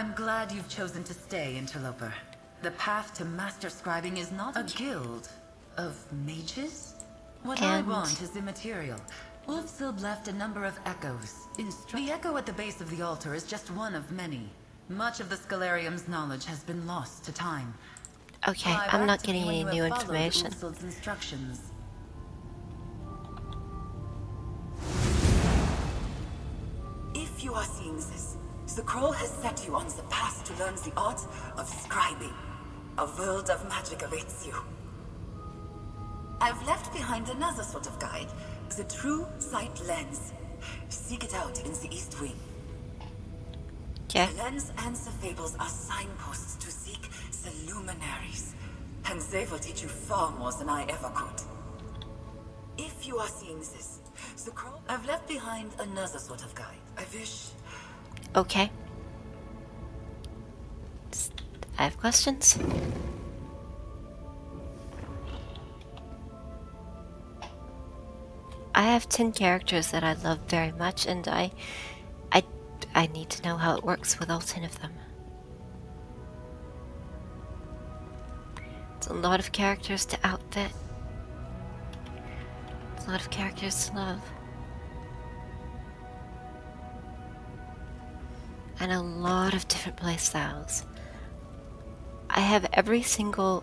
I'm glad you've chosen to stay, Interloper. The path to master scribing is not a guild of mages. What I want is immaterial. Ulfsild left a number of echoes. Instru- the echo at the base of the altar is just one of many. Much of the Scholarium's knowledge has been lost to time. Okay, Fly I'm not getting any new information. Ulfsild's instructions. If you are seeing this, the Kroll has set you on the path to learn the art of scribing. A world of magic awaits you. I've left behind another sort of guide, the True Sight Lens. Seek it out in the East Wing. Okay. The lens and the fables are signposts to seek the luminaries. And they will teach you far more than I ever could. If you are seeing this, the Kroll... I've left behind another sort of guide. I wish Okay. I have questions. I have 10 characters that I love very much and I I I need to know how it works with all 10 of them. It's a lot of characters to outfit. It's a lot of characters to love. And a lot of different playstyles. I have every single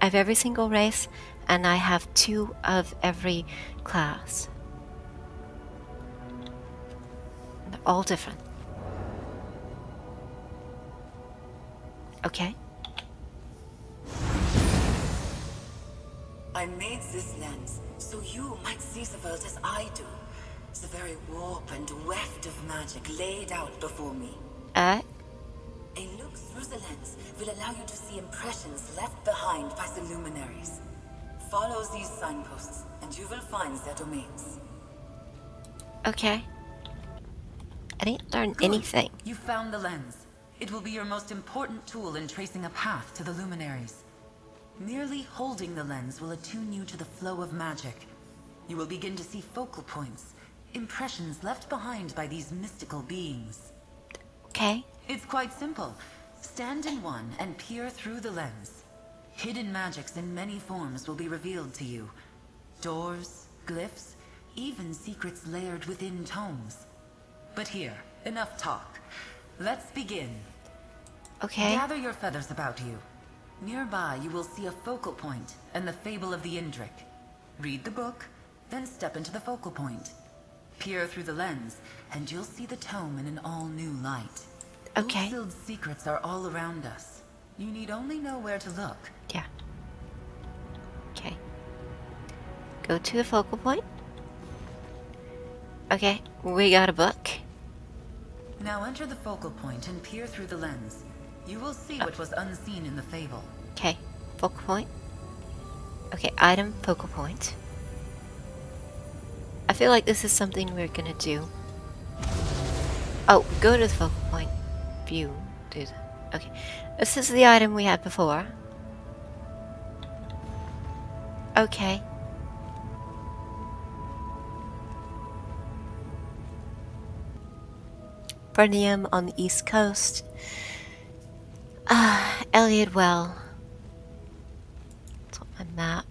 I have every single race and I have two of every class. They're all different. Okay. I made this lens so you might see the world as I do. The very warp and weft of magic laid out before me. Uh A look through the lens will allow you to see impressions left behind by the luminaries. Follow these signposts, and you will find their domains. okay. I didn't learn Good. anything. You found the lens. It will be your most important tool in tracing a path to the luminaries. Merely holding the lens will attune you to the flow of magic. You will begin to see focal points, impressions left behind by these mystical beings. Okay. It's quite simple. Stand in one and peer through the lens. Hidden magics in many forms will be revealed to you. Doors, glyphs, even secrets layered within tomes. But here, enough talk. Let's begin. Okay. Gather your feathers about you. Nearby, you will see a focal point and the Fable of the Indrik. Read the book, then step into the focal point. Peer through the lens, and you'll see the tome in an all-new light. Okay. Ulfsild's secrets are all around us. You need only know where to look. Yeah. Okay. Go to the focal point. Okay, we got a book. Now enter the focal point and peer through the lens. You will see what was unseen in the fable. Okay, focal point. Okay, item focal point. I feel like this is something we're gonna do. Oh, go to the focal point. View. That. Okay. This is the item we had before. Okay. Vernium on the east coast. Ah, Elliot Well. It's on my map.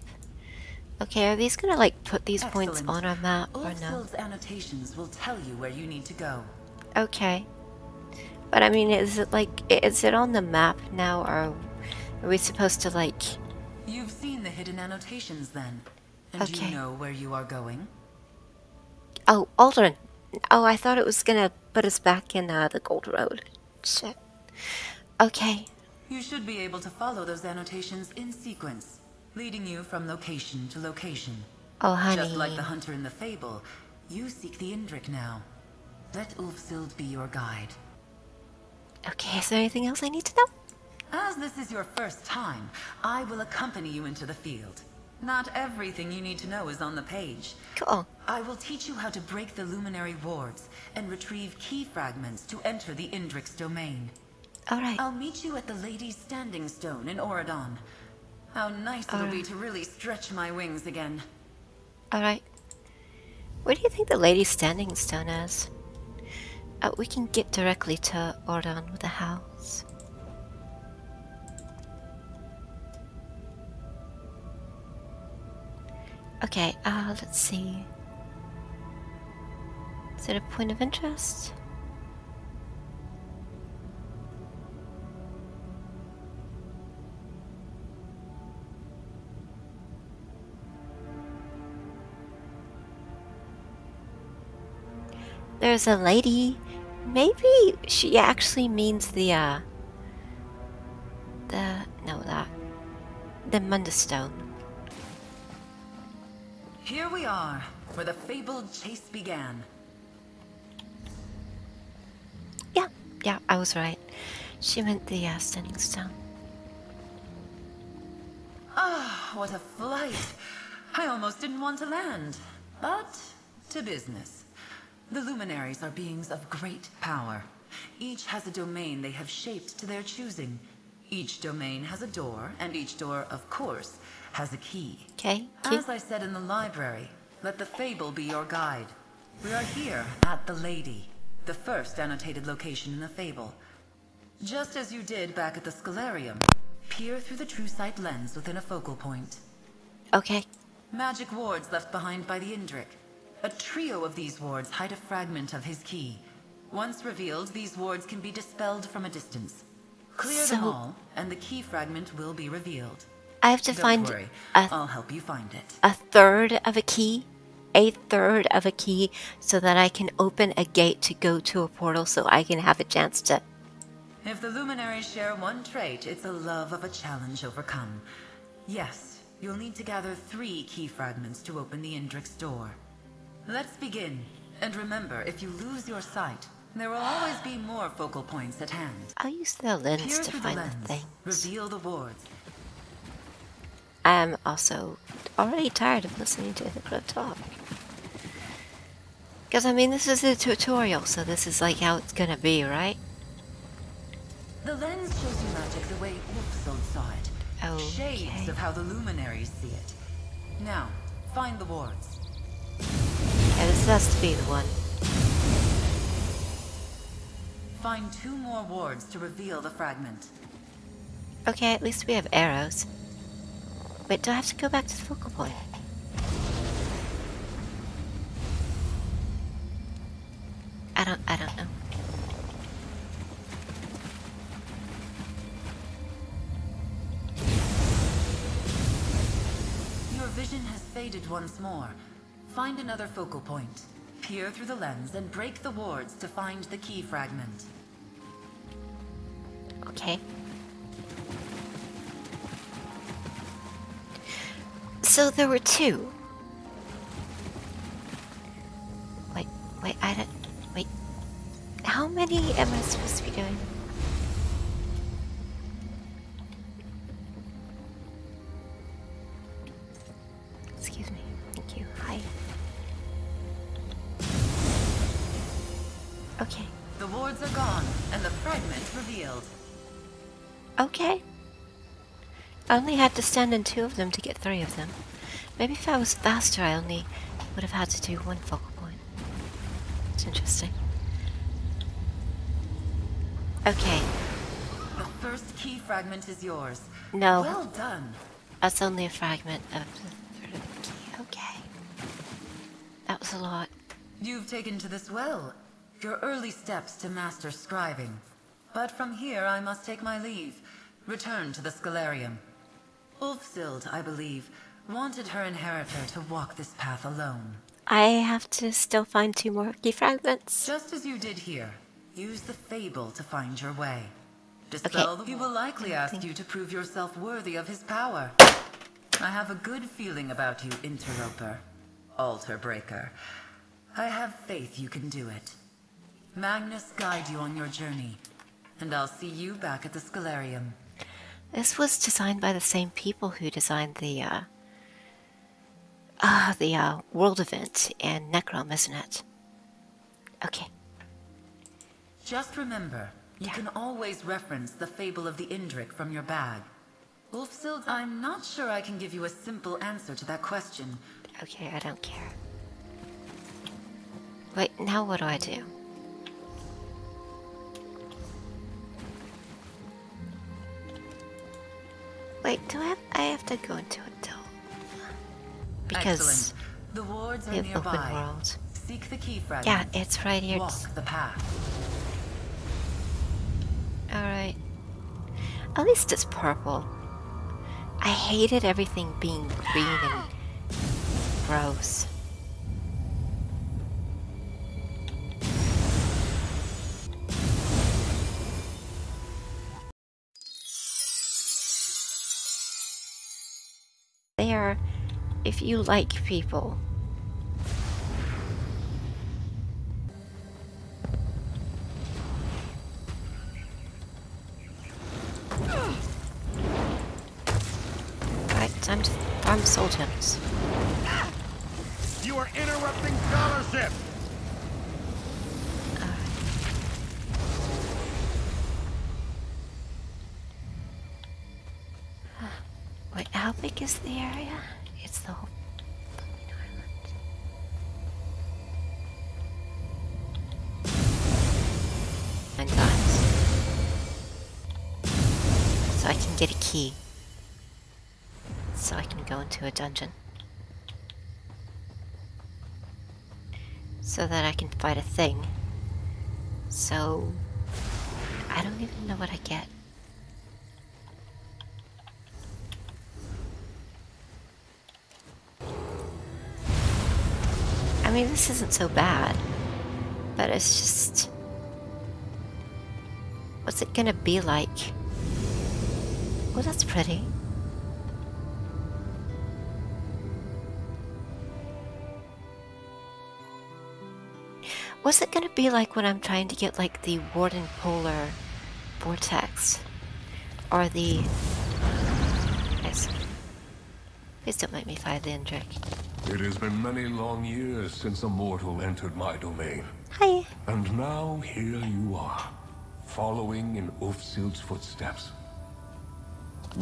Okay, are these gonna like put these points on our map or no? Annotations will tell you where you need to go. Okay. But I mean, is it like, is it on the map now or are we supposed to like, You've seen the hidden annotations then. And Okay. you know where you are going? oh, Aldrin. Oh, I thought it was gonna put us back in uh, the Gold Road. Shit. Okay. You should be able to follow those annotations in sequence, leading you from location to location. Oh, honey. Just like the hunter in the fable, you seek the Indrik now. Let Ulfsild be your guide. Okay, is there anything else I need to know? As this is your first time, I will accompany you into the field. Not everything you need to know is on the page. Cool. I will teach you how to break the luminary wards and retrieve key fragments to enter the Indrik's domain. Alright. I'll meet you at the Lady's Standing Stone in Auridon. How nice it'll be to really stretch my wings again. Alright. Where do you think the Lady Standing Stone is? Uh, we can get directly to Auridon with the house. Okay, uh, let's see. Is it a point of interest? There's a lady. Maybe she actually means the, uh, the, no, that, the Mundstone. Here we are, where the fabled chase began. Yeah, yeah, I was right. She meant the uh, Stunning Stone. Ah, what a flight! I almost didn't want to land. But, to business. The Luminaries are beings of great power. Each has a domain they have shaped to their choosing. Each domain has a door, and each door, of course, has a key. Okay, As I said in the library, let the fable be your guide. We are here at the Lady, the first annotated location in the fable. Just as you did back at the Scholarium, peer through the true sight lens within a focal point. Okay. Magic wards left behind by the Indrik. A trio of these wards hide a fragment of his key. Once revealed, these wards can be dispelled from a distance. Clear them So- all, and the key fragment will be revealed. I have to Don't find worry, a, I'll help you find it. a third of a key, a third of a key, so that I can open a gate to go to a portal so I can have a chance to. If the Luminaries share one trait, it's a love of a challenge overcome. Yes, you'll need to gather three key fragments to open the Indrik's door. Let's begin. And remember, if you lose your sight, there will always be more focal points at hand. I'll use the lens Peer to the find the lens. things. Reveal the wards. I'm also already tired of listening to the Hippo talk. Because, I mean, this is a tutorial, so this is like how it's gonna be, right? The lens shows you magic the way Ulfsild saw it. Shades Okay. of how the Luminaries see it. Now, find the wards. Yeah, this has to be the one. Find two more wards to reveal the fragment. Okay, at least we have arrows. Wait, do I have to go back to the focal point? I don't, I don't know. Your vision has faded once more. Find another focal point. Peer through the lens and break the wards to find the key fragment. Okay. So there were two. Wait, wait, I don't. Wait. How many am I supposed to be doing? Gone, and the fragment revealed. Okay. I only had to stand in two of them to get three of them. Maybe if I was faster, I only would have had to do one focal point. It's interesting. Okay, The first key fragment is yours. No. Well done. that's only a fragment of the third of the key. Okay. That was a lot. You've taken to this well. Your early steps to master scribing. But from here I must take my leave. Return to the Scholarium. Ulfsild, I believe, wanted her inheritor to walk this path alone. I have to still find two more key fragments. Just as you did here, use the fable to find your way. Dispel the... He will likely ask you to prove yourself worthy of his power. I have a good feeling about you, Interloper. Altar Breaker. I have faith you can do it. Magnus guide you on your journey, and I'll see you back at the Scholarium. This was designed by the same people who designed the uh uh the uh world event and Necrom, isn't it? Okay. Just remember, you Yeah. can always reference the fable of the Indrik from your bag. Ulfsild, I'm not sure I can give you a simple answer to that question. Okay, I don't care. Wait, now what do I do? Wait, do I have, I have to go into it though? Because Excellent. The wards are nearby. open world. Seek the key fragment. Yeah, it's right here. Walk the path. Alright. At least it's purple. I hated everything being green and gross. There, if you like people. Right, time to farm soul gems. You are interrupting scholarship! Big is the area? It's the whole fucking island. And guys. So I can get a key. So I can go into a dungeon. So that I can fight a thing. So I don't even know what I get. I mean, this isn't so bad, but it's just. What's it gonna be like? Oh, that's pretty. What's it gonna be like when I'm trying to get like the Warden Polar Vortex? Or the. Please don't make me fight the Indrik. It has been many long years since a mortal entered my domain. Hi. And now here you are, following in Ulfsild's footsteps.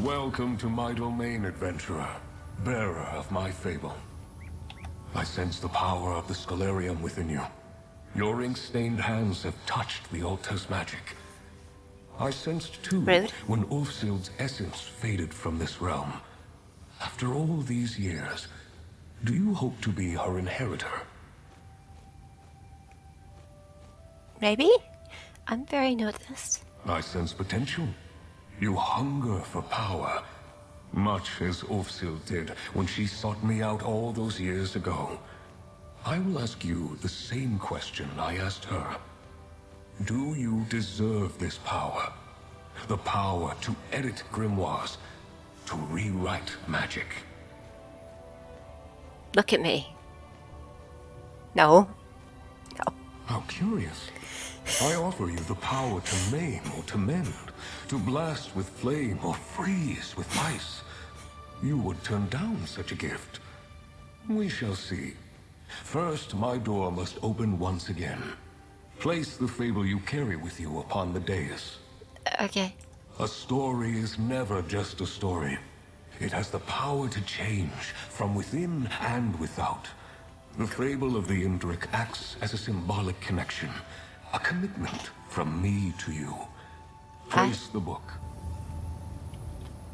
Welcome to my domain, adventurer, bearer of my fable. I sense the power of the Scholarium within you. Your ink-stained hands have touched the altar's magic. I sensed too Rude. when Ulfsild's essence faded from this realm. After all these years, do you hope to be her inheritor? Maybe? I'm very noticed. I sense potential. You hunger for power. Much as Ulfsild did when she sought me out all those years ago. I will ask you the same question I asked her. Do you deserve this power? The power to edit grimoires, to rewrite magic. Look at me. No. No. How curious. I offer you the power to maim or to mend, to blast with flame or freeze with ice. You would turn down such a gift. We shall see. First, my door must open once again. Place the fable you carry with you upon the dais. Okay. A story is never just a story. It has the power to change from within and without. The fable of the Indrik acts as a symbolic connection, a commitment from me to you. Place the book.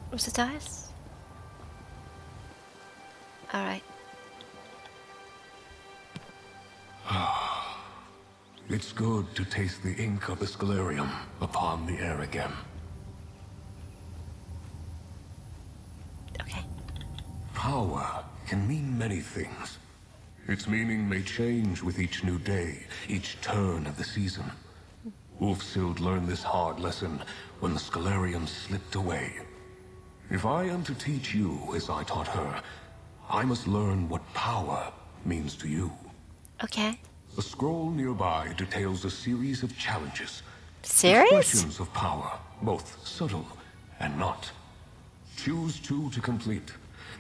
Where's the dice? Alright. It's good to taste the ink of the Scholarium upon the air again. Power can mean many things. Its meaning may change with each new day, each turn of the season. Ulfsild learned this hard lesson when the Scholarium slipped away. If I am to teach you as I taught her, I must learn what power means to you. Okay. A scroll nearby details a series of challenges. Serious? Expressions of power, both subtle and not. Choose two to complete,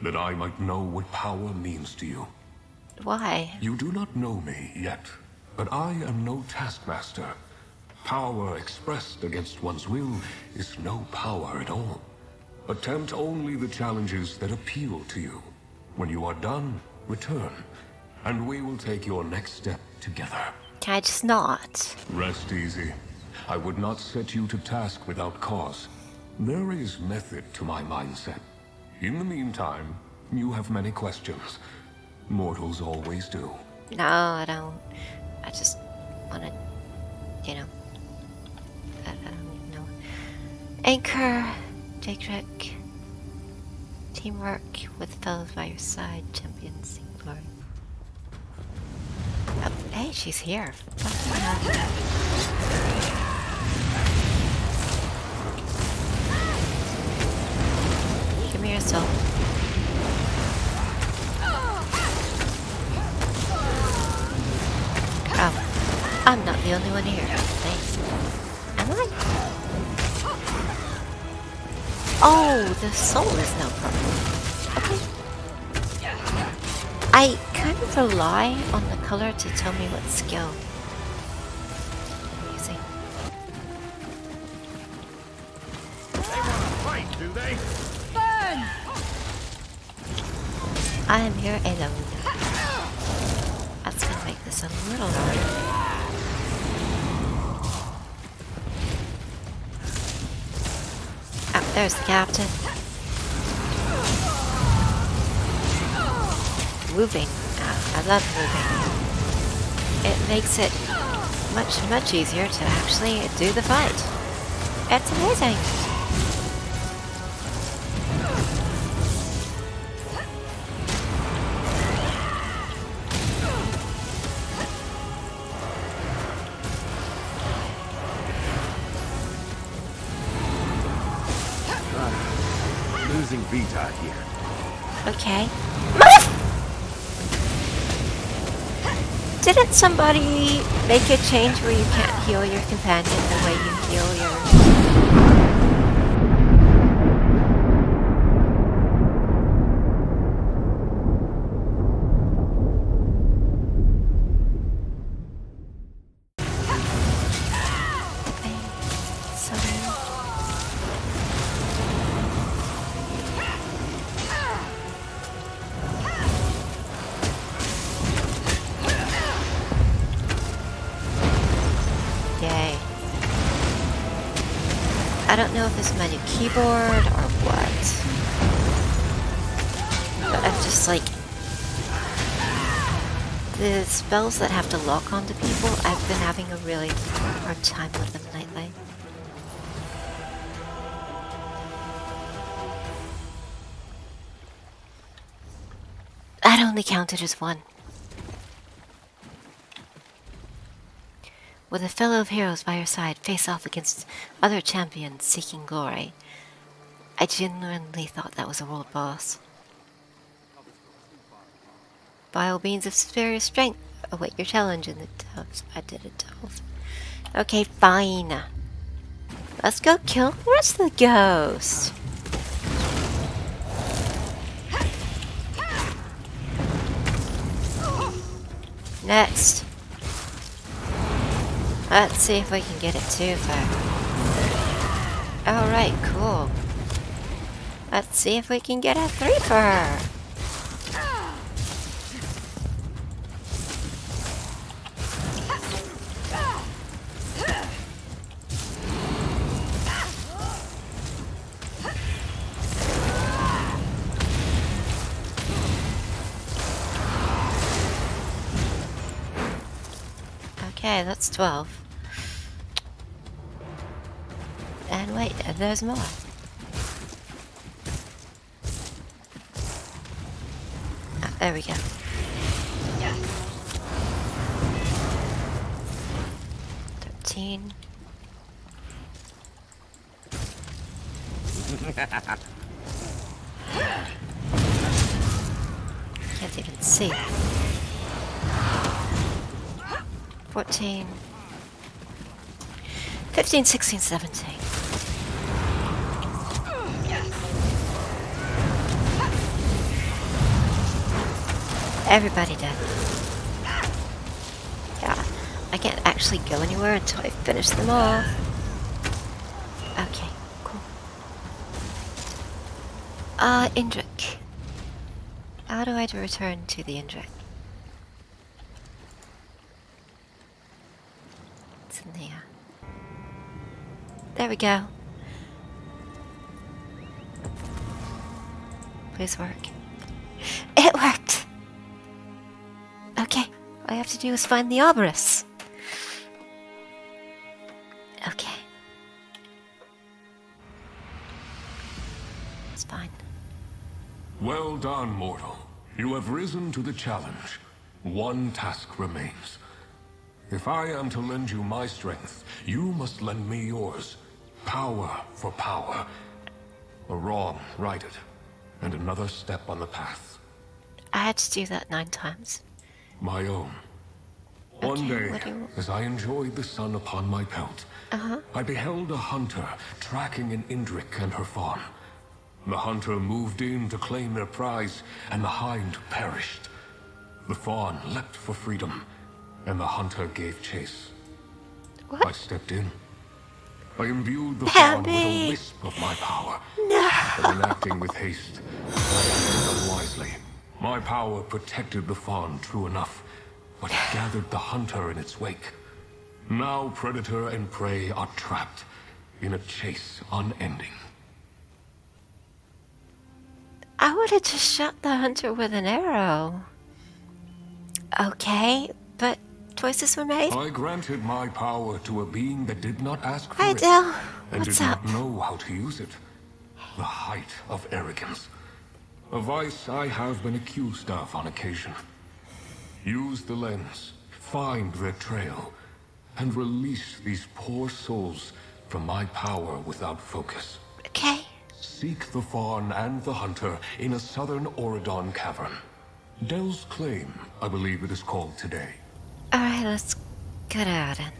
that I might know what power means to you. Why? You do not know me yet, but I am no taskmaster. Power expressed against one's will is no power at all. Attempt only the challenges that appeal to you. When you are done, return, and we will take your next step together. Can I just not? Rest easy. I would not set you to task without cause. There is method to my mindset. In the meantime, you have many questions. Mortals always do. No, I don't. I just want to, you know. I, I don't even know. Anchor, Jakerik. Teamwork with fellows by your side, champions seek glory. Oh, hey, she's here. Give me your soul. Oh, I'm not the only one here. Thanks. Am I? Oh, the soul is no problem. Okay. I kind of rely on the color to tell me what skill I am here alone. That's gonna make this a little harder. Oh, there's the captain. Moving. Ah, I love moving. It makes it much, much easier to actually do the fight. It's amazing. Somebody make a change where you can't heal your companion the way you heal your... My new keyboard or what. But I'm just like... The spells that have to lock onto people, I've been having a really hard time with them lately. That only counted as one. With a fellow of heroes by your side, face off against other champions seeking glory. I genuinely thought that was a world boss. By all means of superior strength, await your challenge in the doves. I did it, dove. Okay, fine. Let's go kill the rest of the ghosts. Next. Let's see if we can get it too far. Alright, cool. Let's see if we can get a three for her. Okay, that's 12. Wait, there's more. Ah, there we go. Thirteen. Can't even see. 14, 15, 16, 17. Everybody dead. Yeah, I can't actually go anywhere until I finish them all. Okay, cool. Uh, Indrik. How do I return to the Indrik? It's in there. There we go. Please work. Have to do is find the Arborist. Okay. It's fine. Well done, mortal. You have risen to the challenge. One task remains. If I am to lend you my strength, you must lend me yours. Power for power. A wrong righted, and another step on the path. I had to do that nine times. My own. One day, you- as I enjoyed the sun upon my pelt, Uh-huh. I beheld a hunter tracking an Indrik and her fawn. The hunter moved in to claim their prize, and the hind perished. The fawn leapt for freedom, and the hunter gave chase. What? I stepped in. I imbued the fawn with a wisp of my power. No! In acting with haste, I acted unwisely. My power protected the fawn, true enough, it gathered the hunter in its wake. Now predator and prey are trapped in a chase unending. I would have just shot the hunter with an arrow. Okay, but choices were made. I granted my power to a being that did not ask for Hi, it, Dell. and What's did up? not know how to use it. The height of arrogance. A vice I have been accused of on occasion. Use the lens, find their trail, and release these poor souls from my power without focus. Okay. Seek the fawn and the hunter in a southern Auridon cavern. Del's Claim, I believe it is called today. Alright, let's get out in.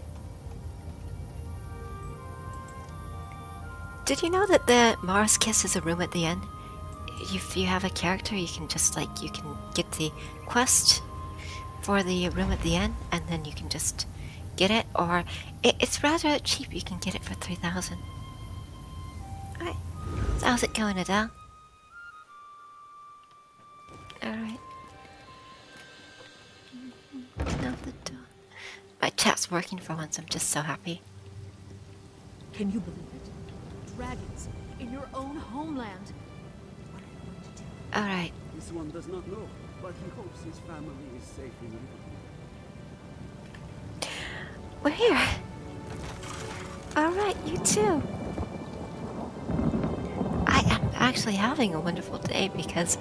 Did you know that the Mars Kiss is a room at the end? If you have a character, you can just like, you can get the quest for the room at the end, and then you can just get it, or it, it's rather cheap, you can get it for 3000 Alright, so how's it going, Adele? Alright. Out the door. My chat's working for once, I'm just so happy. Can you believe it? Dragons in your own homeland. What are This one does not know, but he hopes his family is safe in Liverpool. we're here. Alright, you too. I am actually having a wonderful day because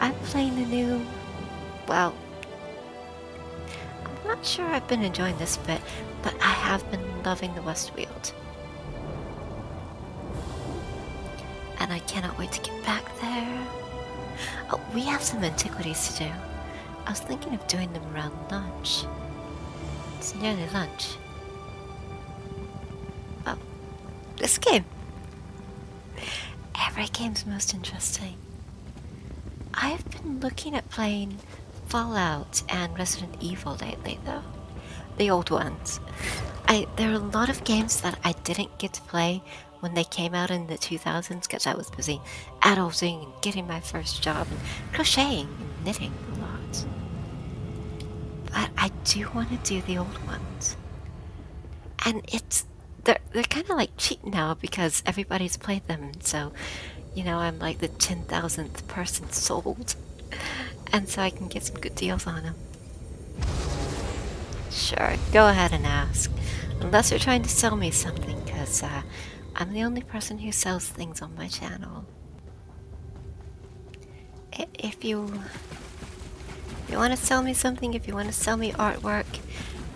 I'm playing the new. Well, I'm not sure I've been enjoying this bit, but I have been loving the West Weald. And I cannot wait to get back there. Oh, we have some antiquities to do. I was thinking of doing them around lunch. It's nearly lunch. Oh, this game. Every game's most interesting. I've been looking at playing Fallout and Resident Evil lately, though. The old ones. I there are a lot of games that I didn't get to play when they came out in the 2000s because I was busy adulting and getting my first job and crocheting and knitting a lot. But I do want to do the old ones. And it's they're they're kind of like cheap now because everybody's played them. So, you know, I'm like the ten thousandth person sold, and so I can get some good deals on them. Sure, go ahead and ask, unless you're trying to sell me something, because uh, I'm the only person who sells things on my channel. I- If you if you want to sell me something, if you want to sell me artwork,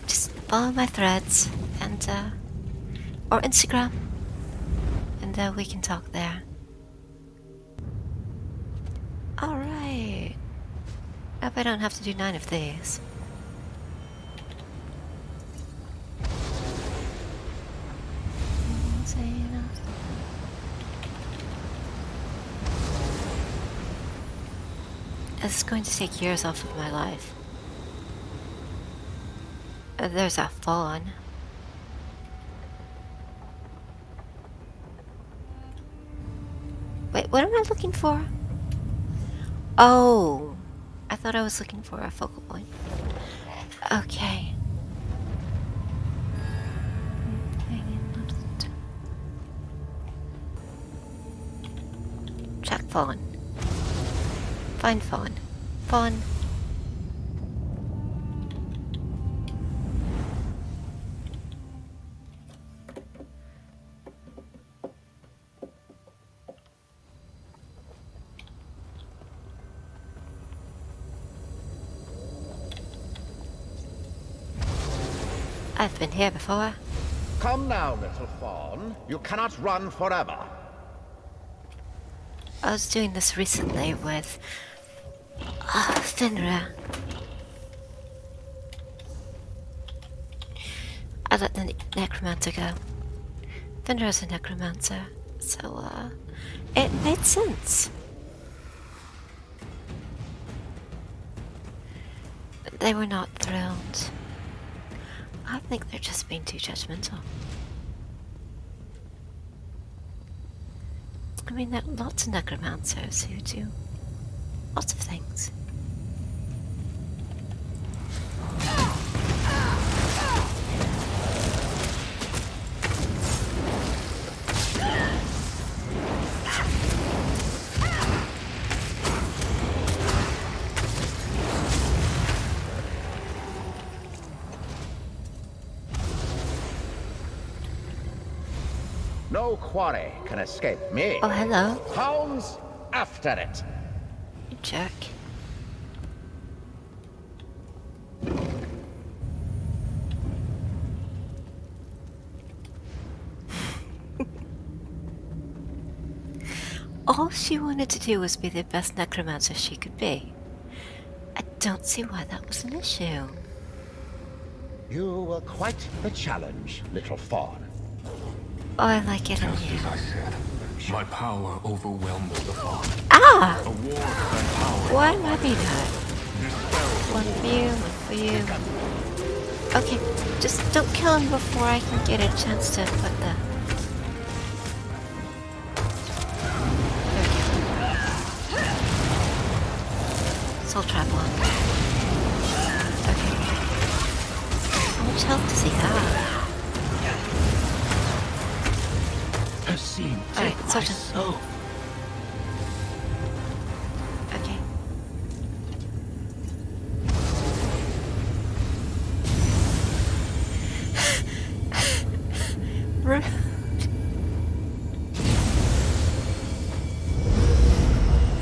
just follow my threads and uh, or Instagram, and uh, we can talk there. All right. Hope I don't have to do nine of these. It's going to take years off of my life. There's a fawn. Wait, what am I looking for? Oh, I thought I was looking for a focal point. Okay. Check fawn. Find Fawn. Fawn. I've been here before. Come now, little fawn. You cannot run forever. I was doing this recently with Finra. I let the ne necromancer go. Finra's a necromancer, so uh, it made sense. They were not thrilled. I think they're just being too judgmental. I mean, there are lots of necromancers who do lots of things. Quarry can escape me. Oh, hello, Hounds after it. jerk. All she wanted to do was be the best necromancer she could be. I don't see why that was an issue. You were quite the challenge, little fawn. Oh, I like it in Just as I said, my power overwhelmed the fawn. Ah! A war power Why being hurt? One for you, one for you. Okay, just don't kill him before I can get a chance to put the. There we go. Soul trap on. Okay. How much health does he have? Hassim, Alright, so my just- soul. Okay. Rude.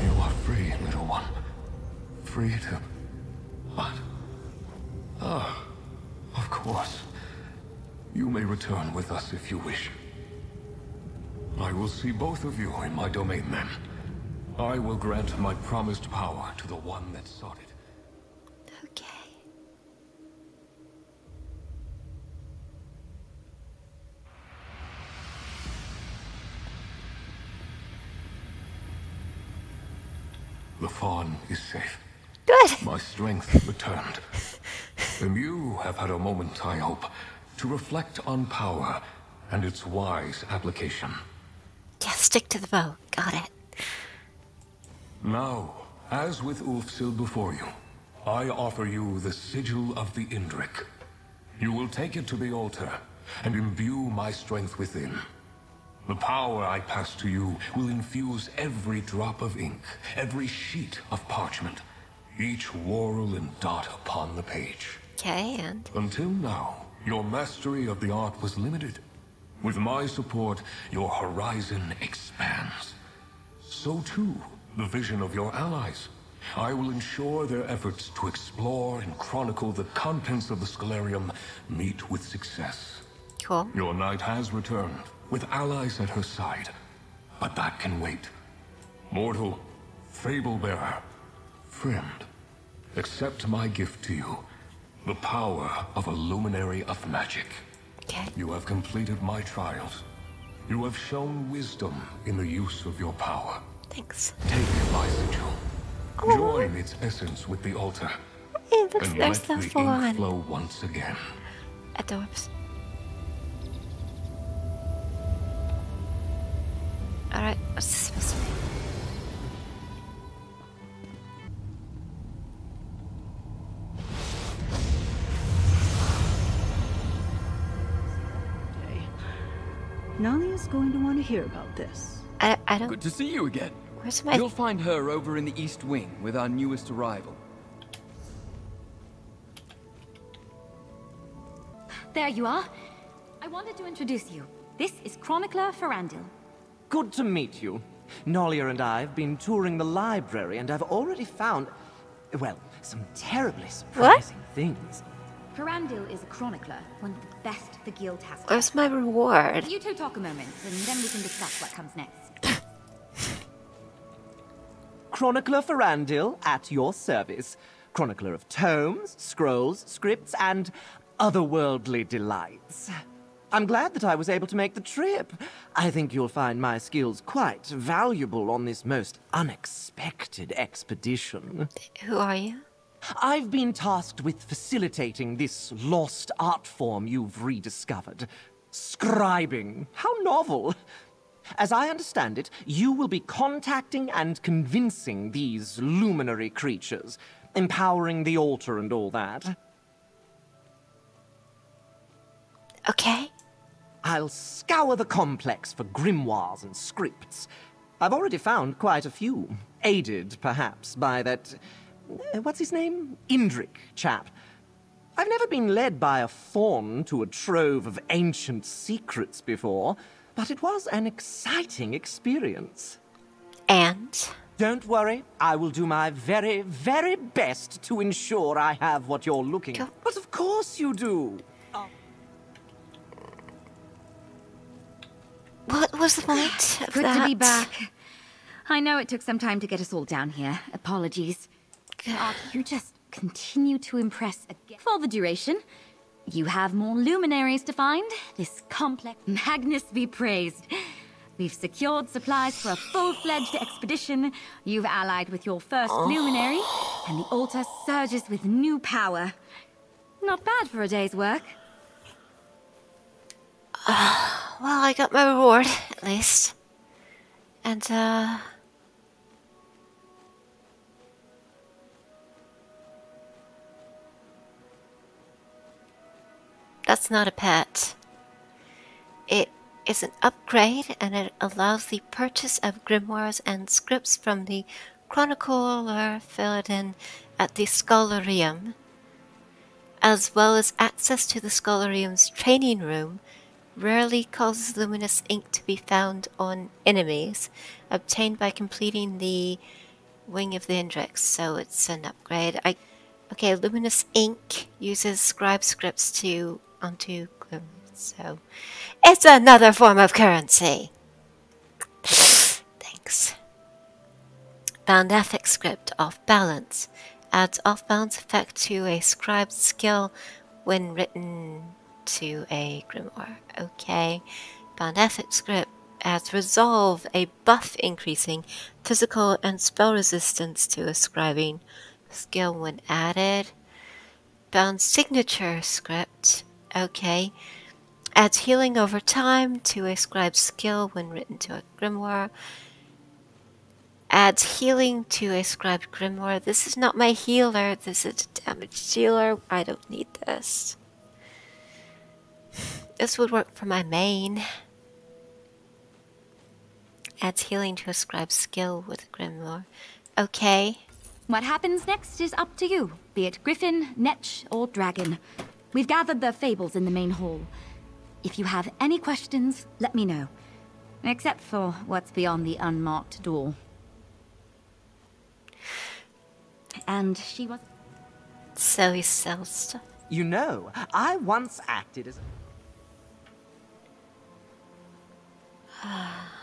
You are free, little one. Free to... What? Ah, of course. You may return with us if you wish. I will see both of you in my domain then. I will grant my promised power to the one that sought it. Okay. The fawn is safe. Good. My strength returned. And you have had a moment, I hope, to reflect on power and its wise application. Stick to the bow. Got it. Now, as with Ulfsild before you, I offer you the Sigil of the Indrik. You will take it to the altar and imbue my strength within. The power I pass to you will infuse every drop of ink, every sheet of parchment, each whorl and dot upon the page. Okay, and Until now, your mastery of the art was limited. With my support, your horizon expands. So too, the vision of your allies. I will ensure their efforts to explore and chronicle the contents of the Scholarium meet with success. cool. Your knight has returned, with allies at her side. But that can wait. Mortal, fable bearer, friend, accept my gift to you. The power of a luminary of magic. Okay. You have completed my trials. You have shown wisdom in the use of your power. Thanks. Take my sigil. Oh. Join its essence with the altar. Hey, look, And there's let the the ink flow once again. Adorbs. Alright, what's this supposed to be? Nalia's going to want to hear about this. I, I don't. Good to see you again. Where's my... You'll find her over in the East Wing with our newest arrival. There you are. I wanted to introduce you. This is Chronicler Ferandil. Good to meet you. Nolia and I have been touring the library and I've already found, well, some terribly surprising things. Ferandil is a chronicler, one of the best the guild has. Where's my reward? You two talk a moment, and then we can discuss what comes next. Chronicler Ferandil, at your service. Chronicler of tomes, scrolls, scripts, and otherworldly delights. I'm glad that I was able to make the trip. I think you'll find my skills quite valuable on this most unexpected expedition. Who are you? I've been tasked with facilitating this lost art form you've rediscovered. Scribing. How novel. As I understand it, you will be contacting and convincing these luminary creatures, empowering the altar and all that. Okay. I'll scour the complex for grimoires and scripts. I've already found quite a few, aided, perhaps, by that. Uh, what's his name? Indrik chap. I've never been led by a fawn to a trove of ancient secrets before, but it was an exciting experience. And? Don't worry, I will do my very, very best to ensure I have what you're looking for. But of course you do. What was the point of Good that? to be back. I know it took some time to get us all down here. Apologies. Art, you just continue to impress again. For the duration, you have more luminaries to find. This complex Magnus be praised. We've secured supplies for a full-fledged expedition. You've allied with your first luminary, and the altar surges with new power. Not bad for a day's work. Well, I got my reward, at least. And, uh... That's not a pet. It is an upgrade and it allows the purchase of grimoires and scripts from the Chronicler Philodin at the Scholarium, as well as access to the Scholarium's training room rarely causes luminous ink to be found on enemies, obtained by completing the Wing of the Indrik, so it's an upgrade. I okay, luminous ink uses scribe scripts to onto so it's another form of currency. Thanks. Bound affix script off balance adds off balance effect to a scribe skill when written to a grimoire. Okay. Bound affix script adds resolve, a buff increasing physical and spell resistance to a scribing skill when added. Bound signature script. Okay. Adds healing over time to a scribe skill when written to a grimoire. Adds healing to a scribed grimoire. This is not my healer. This is a damage dealer. I don't need this. This would work for my main. Adds healing to a scribe skill with a grimoire. Okay. What happens next is up to you, be it griffin, netch, or dragon. We've gathered the fables in the main hall. If you have any questions, let me know. Except for what's beyond the unmarked door. And she was. So he sells stuff. You know, I once acted as.